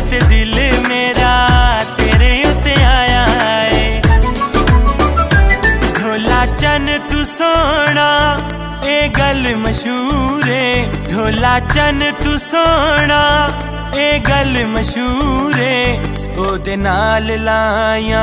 ਵਿੱਚ ਦਿਲ ਮੇਰਾ ਤੇਰੇ ਉੱਤੇ ਆਇਆ ਏ ਢੋਲਾ ਚੰਨ ਤੂੰ ਸੋਹਣਾ ਇਹ ਗੱਲ ਮਸ਼ਹੂਰ ਏ ਢੋਲਾ ਚੰਨ ਤੂੰ ਸੋਹਣਾ ਇਹ ਗੱਲ ਮਸ਼ਹੂਰ ਏ ਉਹਦੇ ਨਾਲ ਲਾਇਆ